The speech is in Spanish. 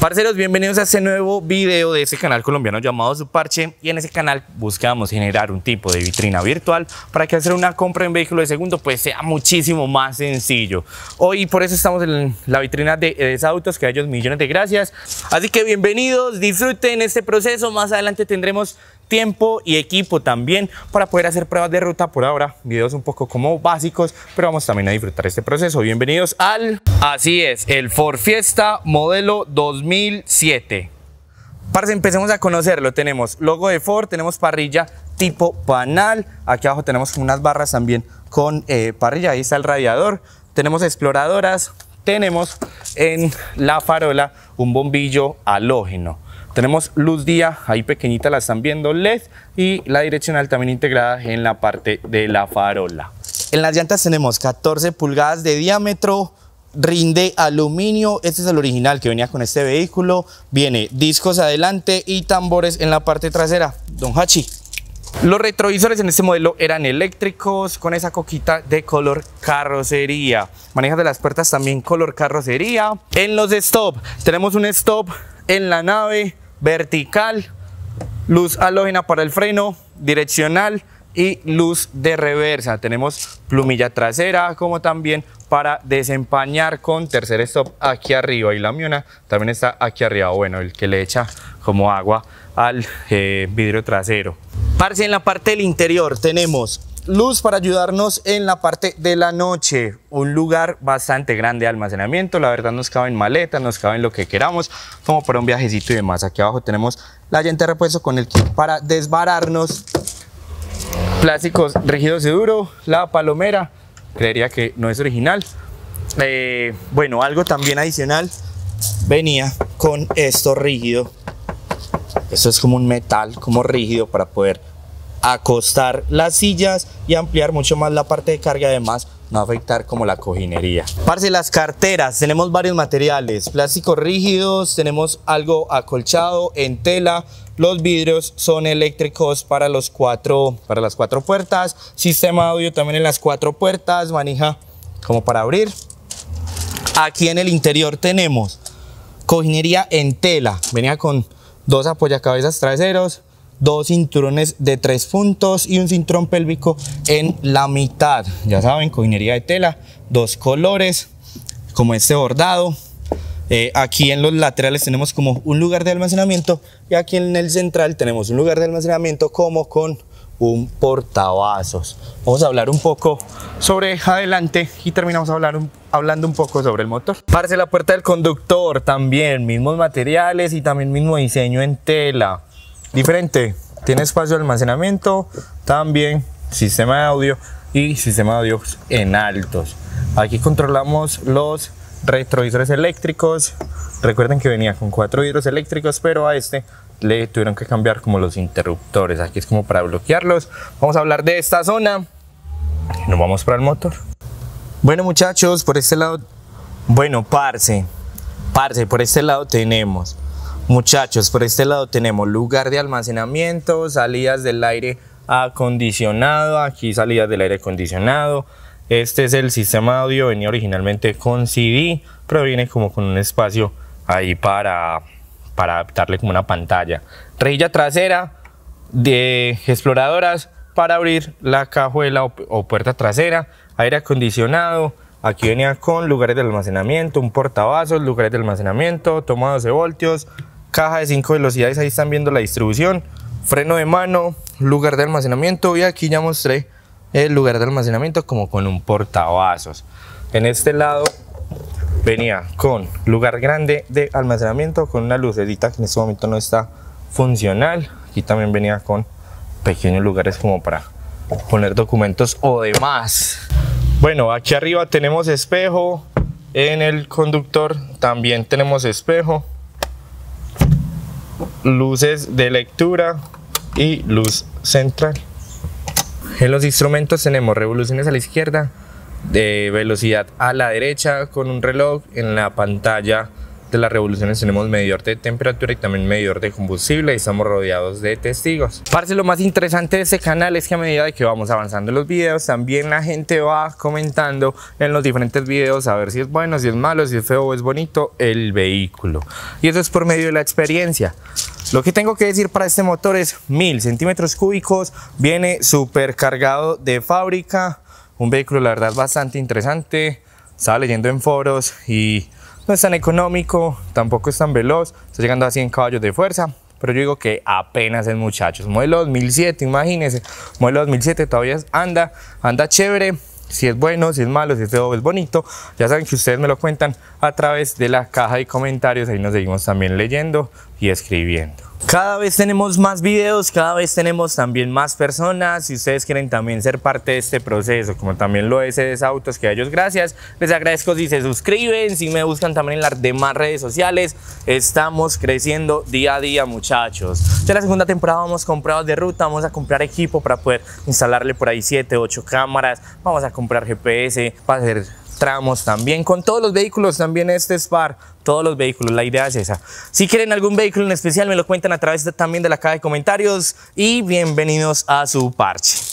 Parceros, bienvenidos a este nuevo video de este canal colombiano llamado Su Parche y en ese canal buscamos generar un tipo de vitrina virtual para que hacer una compra en vehículo de segundo pues sea muchísimo más sencillo. Hoy por eso estamos en la vitrina de Edes Autos, que a ellos millones de gracias. Así que bienvenidos, disfruten este proceso, más adelante tendremos tiempo y equipo también para poder hacer pruebas de ruta por ahora, videos un poco como básicos, pero vamos también a disfrutar este proceso. Bienvenidos al, así es, el Ford Fiesta modelo 2007. Para empecemos a conocerlo, tenemos logo de Ford, tenemos parrilla tipo panal, aquí abajo tenemos unas barras también con eh, parrilla, ahí está el radiador, tenemos exploradoras, tenemos en la farola un bombillo halógeno. Tenemos luz día, ahí pequeñita la están viendo, LED y la direccional también integrada en la parte de la farola. En las llantas tenemos 14 pulgadas de diámetro, rinde aluminio, este es el original que venía con este vehículo, viene discos adelante y tambores en la parte trasera. Don Hachi. Los retrovisores en este modelo eran eléctricos con esa coquita de color carrocería. Manejas de las puertas también color carrocería. En los stop tenemos un stop en la nave vertical, luz halógena para el freno, direccional y luz de reversa. Tenemos plumilla trasera como también para desempañar con tercer stop aquí arriba y la miona también está aquí arriba, bueno, el que le echa como agua al eh, vidrio trasero. Parce, en la parte del interior tenemos luz para ayudarnos en la parte de la noche. Un lugar bastante grande de almacenamiento. La verdad nos cabe en maletas, nos cabe en lo que queramos, como para un viajecito y demás. Aquí abajo tenemos la llanta de repuesto con el kit para desbararnos. Plásticos rígidos y duro. La palomera, creería que no es original. Eh, bueno, algo también adicional venía con esto rígido. Esto es como un metal, como rígido para poder acostar las sillas y ampliar mucho más la parte de carga además no afectar como la cojinería. Parce, las carteras, tenemos varios materiales, plásticos rígidos, tenemos algo acolchado en tela, los vidrios son eléctricos para, los cuatro, para las cuatro puertas, sistema audio también en las cuatro puertas, manija como para abrir. Aquí en el interior tenemos cojinería en tela, venía con dos apoyacabezas traseros, dos cinturones de tres puntos y un cinturón pélvico en la mitad. Ya saben, cojinería de tela, dos colores, como este bordado. Eh, aquí en los laterales tenemos como un lugar de almacenamiento y aquí en el central tenemos un lugar de almacenamiento como con un portavasos. Vamos a hablar un poco sobre adelante y terminamos hablar hablando un poco sobre el motor. Parece la puerta del conductor también, mismos materiales y también mismo diseño en tela diferente. Tiene espacio de almacenamiento, también sistema de audio y sistema de audio en altos. Aquí controlamos los retrovisores eléctricos. Recuerden que venía con cuatro vidrios eléctricos, pero a este le tuvieron que cambiar como los interruptores. Aquí es como para bloquearlos. Vamos a hablar de esta zona. Nos vamos para el motor. Bueno muchachos, por este lado, bueno, parce, parce, por este lado tenemos Muchachos, por este lado tenemos lugar de almacenamiento, salidas del aire acondicionado, aquí salidas del aire acondicionado. Este es el sistema audio, venía originalmente con CD, pero viene como con un espacio ahí para, para darle como una pantalla. Rejilla trasera de exploradoras para abrir la cajuela o, o puerta trasera, aire acondicionado, Aquí venía con lugares de almacenamiento, un portavasos, lugares de almacenamiento, toma 12 voltios, caja de 5 velocidades, ahí están viendo la distribución, freno de mano, lugar de almacenamiento y aquí ya mostré el lugar de almacenamiento como con un portavasos. En este lado venía con lugar grande de almacenamiento con una lucecita que en este momento no está funcional. Aquí también venía con pequeños lugares como para poner documentos o demás. Bueno, aquí arriba tenemos espejo, en el conductor también tenemos espejo luces de lectura y luz central. En los instrumentos tenemos revoluciones a la izquierda, de velocidad a la derecha con un reloj en la pantalla de las revoluciones tenemos medidor de temperatura y también medidor de combustible y estamos rodeados de testigos. Parce, lo más interesante de este canal es que a medida de que vamos avanzando los videos, también la gente va comentando en los diferentes videos a ver si es bueno, si es malo, si es feo o es bonito el vehículo. Y eso es por medio de la experiencia. Lo que tengo que decir para este motor es 1000 centímetros cúbicos, viene súper cargado de fábrica, un vehículo la verdad bastante interesante, estaba leyendo en foros y no es tan económico, tampoco es tan veloz, está llegando a 100 caballos de fuerza, pero yo digo que apenas es muchachos. Modelo 2007, imagínense, modelo 2007 todavía anda, anda chévere, si es bueno, si es malo, si es feo, es bonito. Ya saben que ustedes me lo cuentan a través de la caja de comentarios, ahí nos seguimos también leyendo y escribiendo. Cada vez tenemos más videos, cada vez tenemos también más personas. Si ustedes quieren también ser parte de este proceso, como también lo es EDES Autos, que a ellos gracias. Les agradezco si se suscriben, si me buscan también en las demás redes sociales. Estamos creciendo día a día, muchachos. Ya la segunda temporada vamos comprados de ruta, vamos a comprar equipo para poder instalarle por ahí 7, 8 cámaras. Vamos a comprar GPS para hacer tramos también, con todos los vehículos también este Spar, todos los vehículos, la idea es esa. Si quieren algún vehículo en especial me lo cuentan a través también de la caja de comentarios y bienvenidos a su parche.